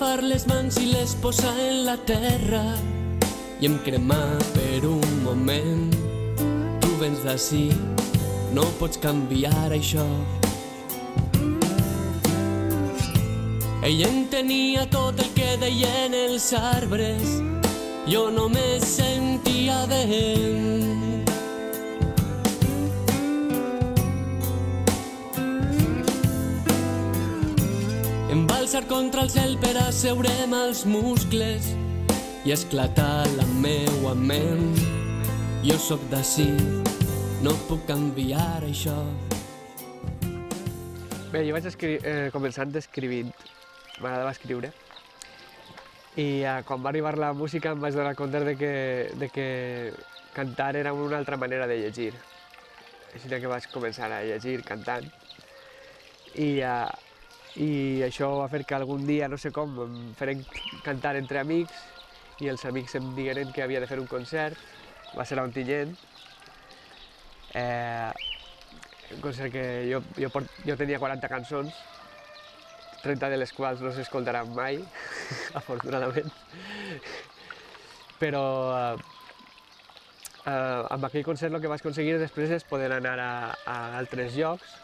Agafar les mans i les posa en la terra i em cremà per un moment. Tu vens d'ací, no pots canviar això. Ell entenia tot el que deien els arbres, jo només sentia vent. Alçar contra el cel per asseure'm els muscles i esclatar la meua ment. Jo sóc d'ací, no puc canviar això. Bé, jo vaig escri- eh, començant escrivint, m'agradava escriure, i eh, quan va arribar la música em vaig donar compte de que, de que cantar era una altra manera de llegir. Així que vaig començar a llegir cantant, i, eh, i això va fer que algun dia, no sé com, em feren cantar entre amics, i els amics em digueren que havia de fer un concert, va ser a Ontinyent, eh, un concert que jo, jo, port, jo tenia 40 cançons, 30 de les quals no s'escoltaran mai, afortunadament. Però eh, eh, amb aquell concert el que vaig aconseguir després és poder anar a, a altres llocs,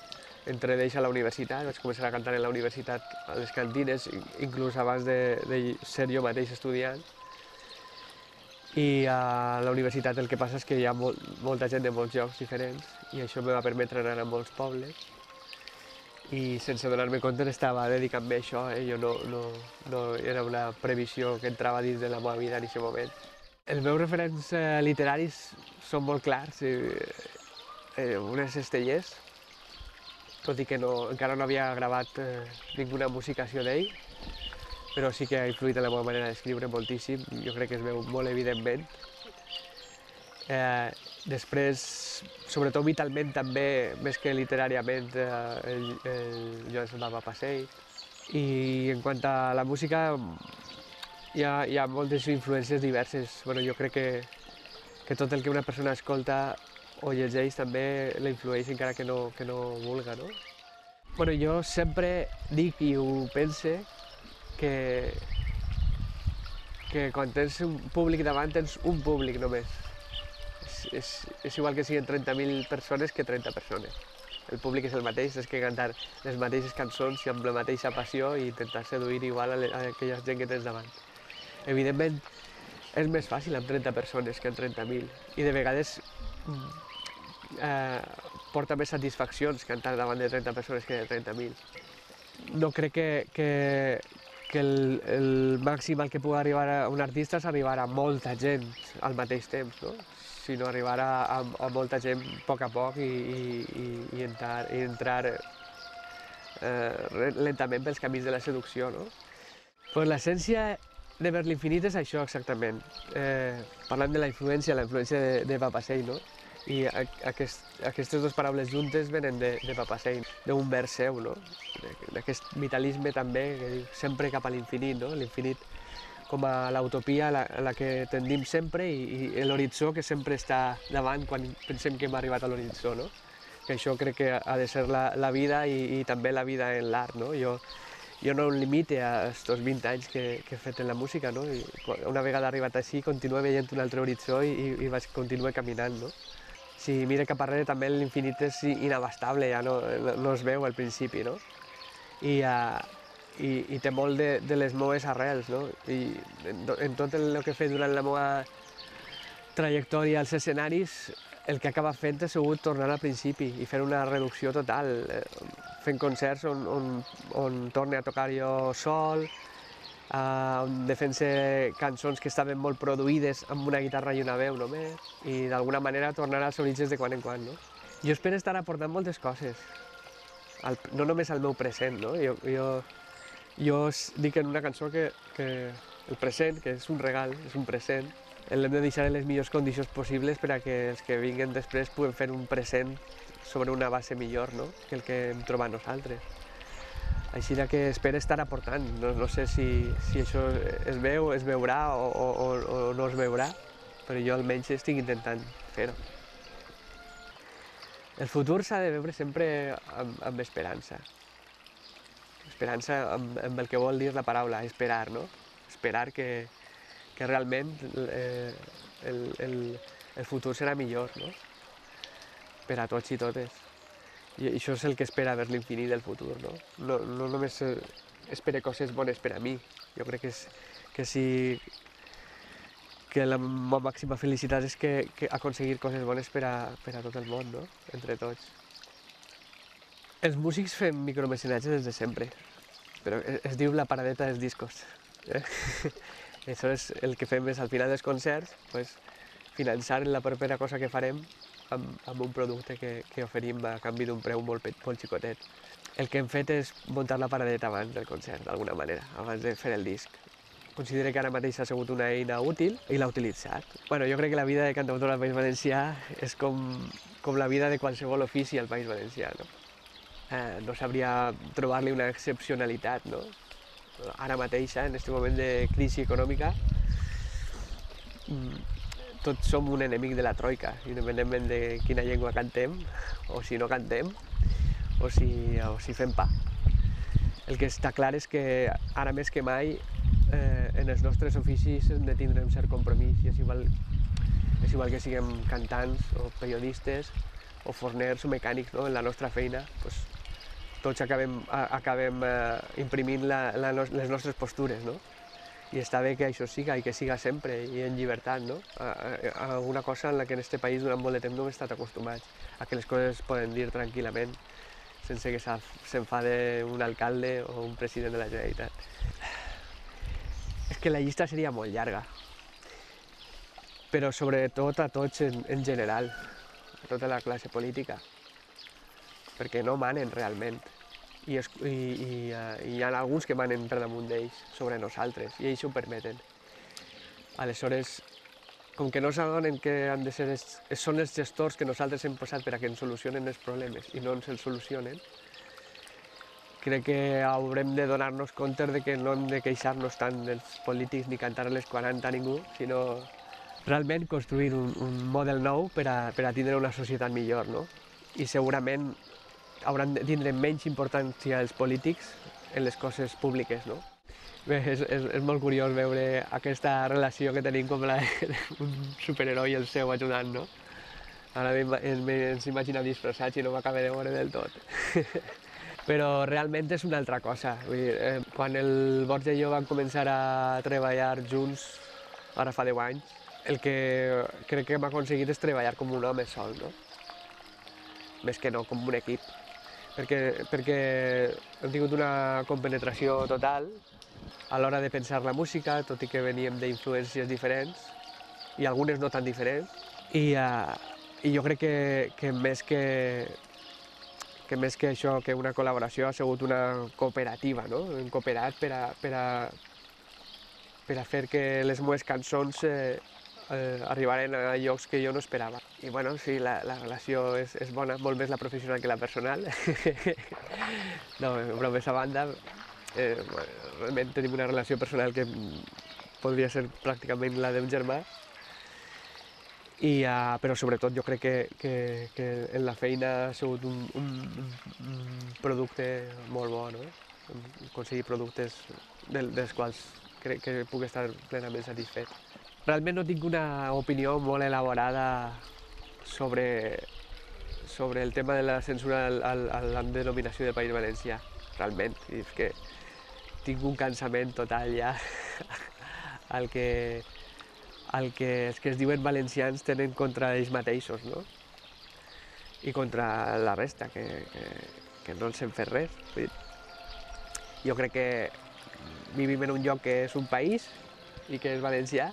entre ells a la universitat, vaig començar a cantar en la universitat, a les cantines, inclús abans de, de ser jo mateix estudiant. I a la universitat el que passa és que hi ha molt, molta gent de molts llocs diferents i això em va permetre anar a molts pobles i sense donar-me compte estava dedicant-me a això, eh? jo no, no, no era una previsió que entrava dins de la meva vida en aquest moment. Els meus referents eh, literaris són molt clars, eh, eh, un és Estellers, tot i que no, encara no havia gravat eh, ninguna musicació d'ell, però sí que ha influït en la meva manera d'escriure moltíssim, jo crec que es veu molt evidentment. Eh, després, sobretot vitalment també, més que literàriament, eh, el, el Joan Salva Passell. I en quant a la música, hi ha, hi ha moltes influències diverses. Bueno, jo crec que, que tot el que una persona escolta o llegeix també la influeix encara que no, que no vulga, no? Bueno, jo sempre dic i ho pense que, que quan tens un públic davant tens un públic només. És, és, és igual que siguin 30.000 persones que 30 persones. El públic és el mateix, és que cantar les mateixes cançons i amb la mateixa passió i intentar seduir igual a, a aquella gent que tens davant. Evidentment, és més fàcil amb 30 persones que amb 30.000 i de vegades eh, porta més satisfaccions cantar davant de 30 persones que de 30.000. No crec que, que, que el, el màxim al que pugui arribar a un artista és arribar a molta gent al mateix temps, no? sinó arribar a, a, a molta gent a poc a poc i, i, i, entrar, i entrar eh, lentament pels camins de la seducció. No? Pues L'essència de Ver l'infinit és això exactament. Eh, parlant de la influència, la influència de, de Papassell, no? I aquest, aquestes dues paraules juntes venen de, de Papassell, d'un vers seu, no? D'aquest vitalisme també, que diu sempre cap a l'infinit, no? L'infinit com a l'utopia a la, la que tendim sempre i, i l'horitzó que sempre està davant quan pensem que hem arribat a l'horitzó, no? Que això crec que ha de ser la, la vida i, i també la vida en l'art, no? Jo, jo no em limite a estos 20 anys que, que he fet en la música, no? I una vegada arribat així, continuo veient un altre horitzó i, i, i vaig continuar caminant, no? Si mira cap arrere també l'infinit és inabastable, ja no, no es veu al principi, no? I, uh, i, i té molt de, de les meves arrels, no? I en, en tot el que he fet durant la meva trajectòria als escenaris, el que acaba fent ha sigut tornar al principi i fer una reducció total, eh, fent concerts on, on, on torne a tocar jo sol, eh, on defense cançons que estaven molt produïdes amb una guitarra i una veu només, i d'alguna manera tornar als orígens de quan en quan. No? Jo espero estar aportant moltes coses, al, no només al meu present, no? Jo, jo, jo dic en una cançó que, que el present, que és un regal, és un present, l'hem de deixar en les millors condicions possibles per a que els que vinguen després puguem fer un present sobre una base millor no? que el que hem trobat nosaltres. Així que espero estar aportant. No, no sé si, si això es veu, es veurà o, o, o no es veurà, però jo almenys estic intentant fer-ho. El futur s'ha de veure sempre amb, amb esperança. esperança amb, amb el que vol dir la paraula, esperar, no? Esperar que, que realment eh, el, el, el futur serà millor, no? Per a tots i totes. I això és el que espera ver l'infinit del futur, no? No, no només eh, espere coses bones per a mi. Jo crec que, és, que si que la meva màxima felicitat és que, que aconseguir coses bones per a, per a tot el món, no? Entre tots. Els músics fem micromecenatge des de sempre, però es, es diu la paradeta dels discos. Eh? Això és el que fem és al final dels concerts, pues, finançar la propera cosa que farem amb, amb un producte que, que oferim a canvi d'un preu molt, molt xicotet. El que hem fet és muntar la paradeta abans del concert, d'alguna manera, abans de fer el disc. Considero que ara mateix ha sigut una eina útil i l'ha utilitzat. Bueno, jo crec que la vida de cantautor al País Valencià és com, com la vida de qualsevol ofici al País Valencià, no? Eh, no sabria trobar-li una excepcionalitat, no? Ara mateix, eh, en aquest moment de crisi econòmica, mm, tots som un enemic de la troika, independentment de quina llengua cantem, o si no cantem, o si, o si fem pa. El que està clar és que ara més que mai eh, en els nostres oficis hem de tindre un cert compromís i és igual, és igual que siguem cantants o periodistes o forners o mecànics no? en la nostra feina, pues, tots acabem, a, acabem eh, imprimint la, la, les nostres postures. No? I està bé que això siga i que siga sempre i en llibertat, no? A, a, a alguna cosa en la que en aquest país durant molt de temps no hem estat acostumats, a que les coses es poden dir tranquil·lament sense que s'enfade un alcalde o un president de la Generalitat. És que la llista seria molt llarga, però sobretot a tots en, en general, a tota la classe política, perquè no manen realment. I, es, i, i, uh, i hi ha alguns que manen per damunt d'ells, sobre nosaltres, i ells ho permeten. Aleshores, com que no s'adonen que han de ser els, són els gestors que nosaltres hem posat per a que ens solucionen els problemes i no ens els solucionen, crec que haurem de donar-nos compte de que no hem de queixar-nos tant dels polítics ni cantar les 40 a ningú, sinó realment construir un, un model nou per a, per a tindre una societat millor, no? I segurament hauran de tindre menys importància els polítics en les coses públiques, no? Bé, és, és, és molt curiós veure aquesta relació que tenim com la un superheroi i el seu ajudant, no? Ara ens imagina disfressats i no m'acaba de veure del tot. Però realment és una altra cosa. Vull dir, eh, quan el Borja i jo vam començar a treballar junts, ara fa 10 anys, el que crec que hem aconseguit és treballar com un home sol, no? Més que no com un equip. Perquè, perquè hem tingut una compenetració total a l'hora de pensar la música, tot i que veníem d'influències diferents, i algunes no tan diferents, i, uh, i jo crec que, que, més que, que més que això, que una col·laboració ha sigut una cooperativa, no? Hem cooperat per a, per a, per a fer que les meves cançons eh, eh, arribaren a llocs que jo no esperava. I bueno, sí, la, la relació és, és bona, molt més la professional que la personal. no, bromes a banda, eh, realment tenim una relació personal que podria ser pràcticament la d'un germà, i, uh, però sobretot jo crec que, que, que en la feina ha sigut un, un, un producte molt bo, no? aconseguir productes del, dels quals crec que puc estar plenament satisfet. Realment no tinc una opinió molt elaborada sobre, sobre el tema de la censura a la denominació del País Valencià, realment. I és que tinc un cansament total ja al que, al que els que es diuen valencians tenen contra ells mateixos, no? I contra la resta, que, que, que no els hem fet res. Jo crec que vivim en un lloc que és un país i que és valencià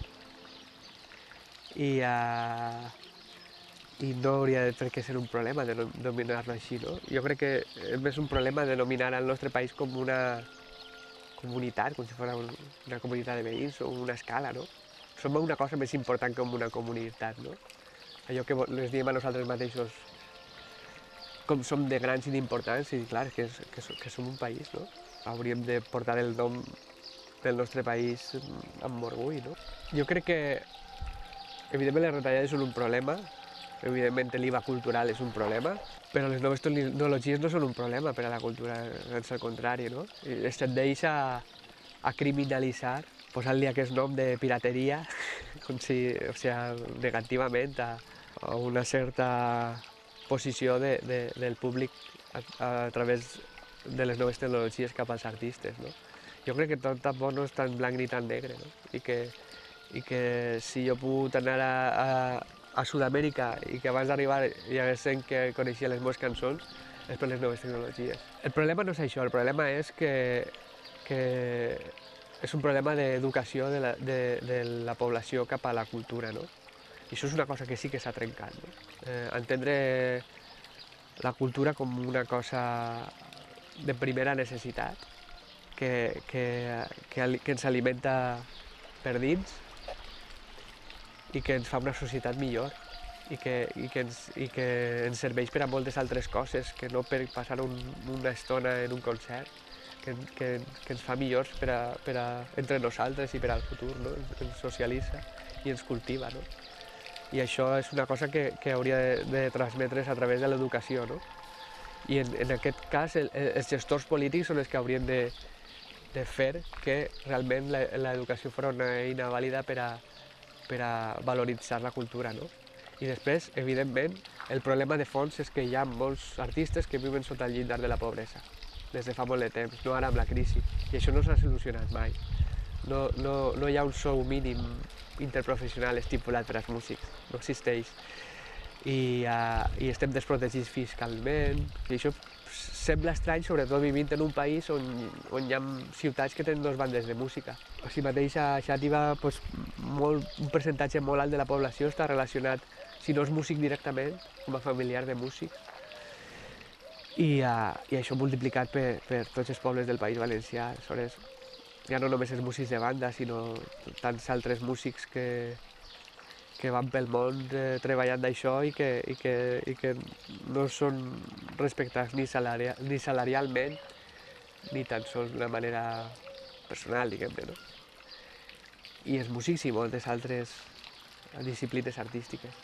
i, uh, i no hauria de per què ser un problema de denominar-lo així, no? Jo crec que és més un problema denominar el nostre país com una, comunitat, com si fos una comunitat de veïns o una escala, no? Som una cosa més important que una comunitat, no? Allò que les diem a nosaltres mateixos com som de grans i d'importants, i clar, que, és, que, que som un país, no? Hauríem de portar el nom del nostre país amb orgull, no? Jo crec que, evidentment, les retallades són un problema Evidentment l'IVA cultural és un problema, però les noves tecnologies no són un problema per a la cultura, és el contrari, no? Es tendeix a, a criminalitzar, posant-li aquest nom de pirateria, com si, o sigui, negativament a, a una certa posició de, de, del públic a, a través de les noves tecnologies cap als artistes. No? Jo crec que tot tampoc no és tan blanc ni tan negre, no? I que, i que si jo puc anar a, a, a Sud-amèrica i que abans d'arribar hi hagués gent que coneixia les meves cançons, és per les noves tecnologies. El problema no és això, el problema és que, que és un problema d'educació de, la, de, de la població cap a la cultura, no? I això és una cosa que sí que s'ha trencat, no? Eh, entendre la cultura com una cosa de primera necessitat, que, que, que, que ens alimenta per dins i que ens fa una societat millor i que, i que, ens, i que ens serveix per a moltes altres coses, que no per passar un, una estona en un concert, que, que, que ens fa millors per a, per a, entre nosaltres i per al futur, no? ens socialitza i ens cultiva. No? I això és una cosa que, que hauria de, de transmetre's a través de l'educació. No? I en, en aquest cas el, els gestors polítics són els que haurien de, de fer que realment l'educació fos una eina vàlida per a, per a valoritzar la cultura. No? I després, evidentment, el problema de fons és que hi ha molts artistes que viuen sota el llindar de la pobresa des de fa molt de temps, no ara amb la crisi. I això no s'ha solucionat mai. No, no, no hi ha un sou mínim interprofessional estipulat per als músics, no existeix. I, uh, i estem desprotegits fiscalment, i això sembla estrany, sobretot vivint en un país on, on hi ha ciutats que tenen dues bandes de música. Així mateix a Xàtiva doncs, molt, un percentatge molt alt de la població està relacionat, si no és músic directament, com a familiar de músics. I, uh, i això multiplicat per, per tots els pobles del País Valencià. Aleshores, ja no només els músics de banda, sinó tants altres músics que, que van pel món eh, treballant d'això i, que, i, que, i que no són respectats ni, salaria, ni salarialment ni tan sols d'una manera personal, diguem-ne, no? I els músics i moltes altres disciplines artístiques.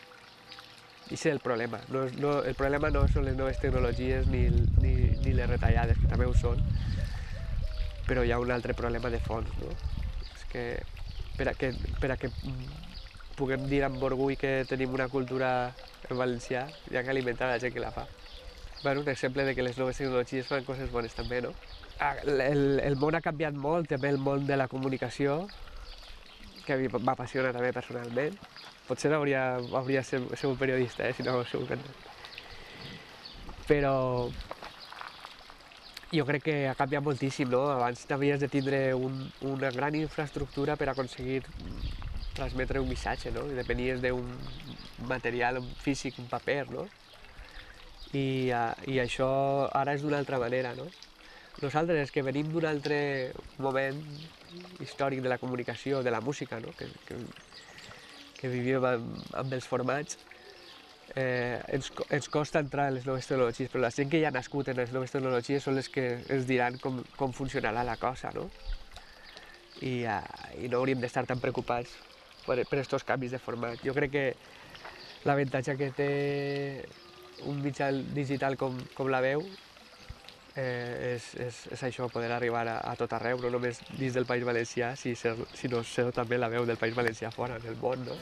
I és el problema. No, no, el problema no són les noves tecnologies ni, ni, ni les retallades, que també ho són, però hi ha un altre problema de fons, no? És que per a que, per a que puguem dir amb orgull que tenim una cultura en valencià, ha que alimentar la gent que la fa. Bueno, un exemple de que les noves tecnologies fan coses bones també, no? Ah, el, el món ha canviat molt, també el món de la comunicació, que a mi m'apassiona també personalment. Potser hauria, hauria ser, ser un periodista, eh, si no sou un Però jo crec que ha canviat moltíssim, no? Abans havies de tindre un, una gran infraestructura per aconseguir transmetre un missatge, no? I depenies d'un material físic, un paper, no? I, uh, i això ara és d'una altra manera, no? Nosaltres, que venim d'un altre moment històric de la comunicació, de la música, no? que, que, que vivíem amb, amb els formats, eh, ens, ens costa entrar en les noves tecnologies, però la gent que ja ha nascut en les noves tecnologies són les que ens diran com, com funcionarà la cosa, no? I, uh, i no hauríem d'estar tan preocupats per, per aquests canvis de format. Jo crec que l'avantatge que té un mitjà digital com, com la veu eh, és, és, és això, poder arribar a, a tot arreu, no només dins del País Valencià, si ser, sinó ser també la veu del País Valencià fora, en el món, no?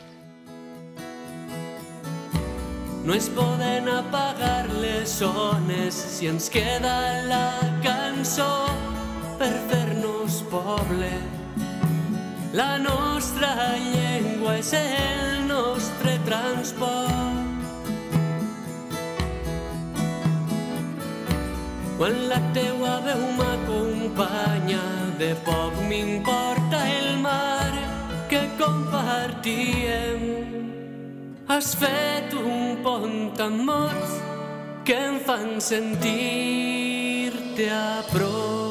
No es poden apagar les ones si ens queda la cançó per fer-nos poble. La nostra llengua és el nostre transport. Quan la teua veu m'acompanya, de poc m'importa el mar que compartíem. Has fet un pont amb mots que em fan sentir-te a prop.